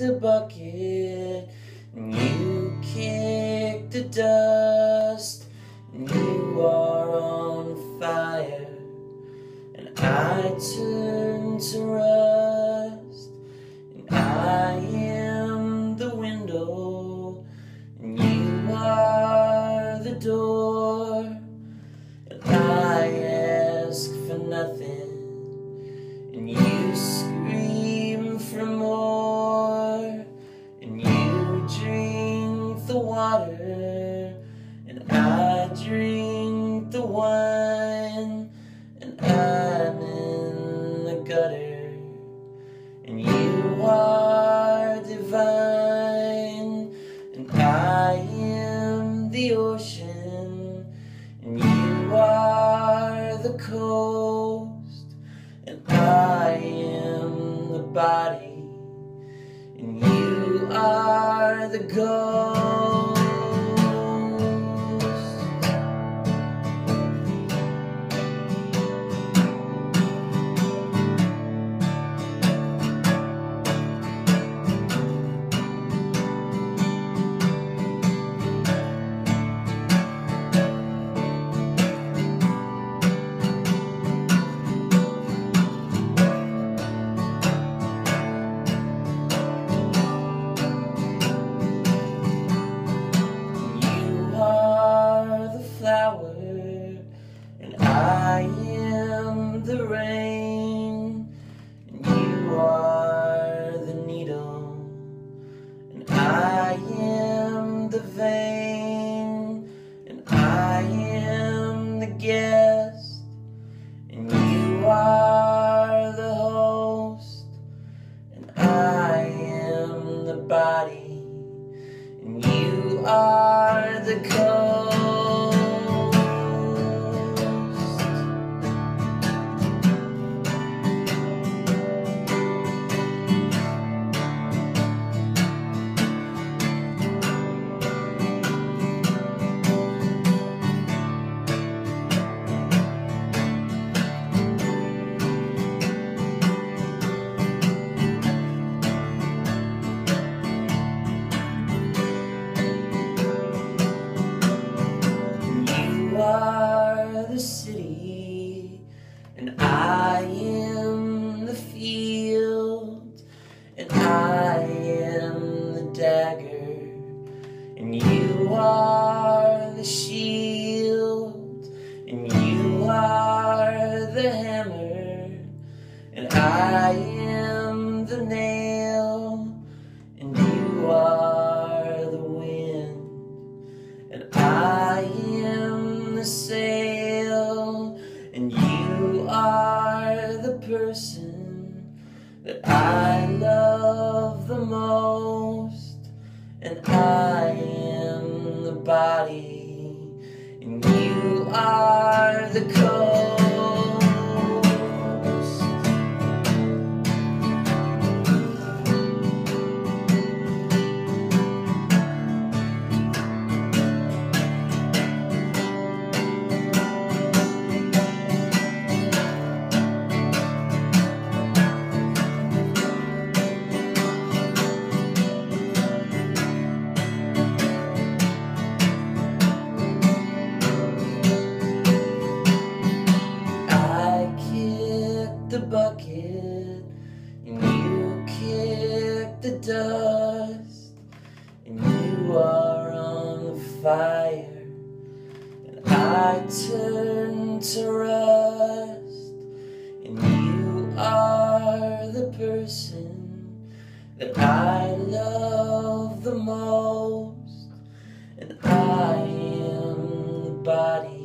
the bucket, and you kick the dust, and you are on fire, and I turn water, and I drink the wine, and I'm in the gutter, and you are divine, and I am the ocean, and you are the coast, and I am the body, and you are the ghost. Body and I am the dagger, and you are the shield, and you are the hammer, and I am the nail, and you are the wind. And I am the sail, and you are the person that I love the most. And I am the body, and you are fire And I turn to rust. And you are the person That I love the most. And I am the body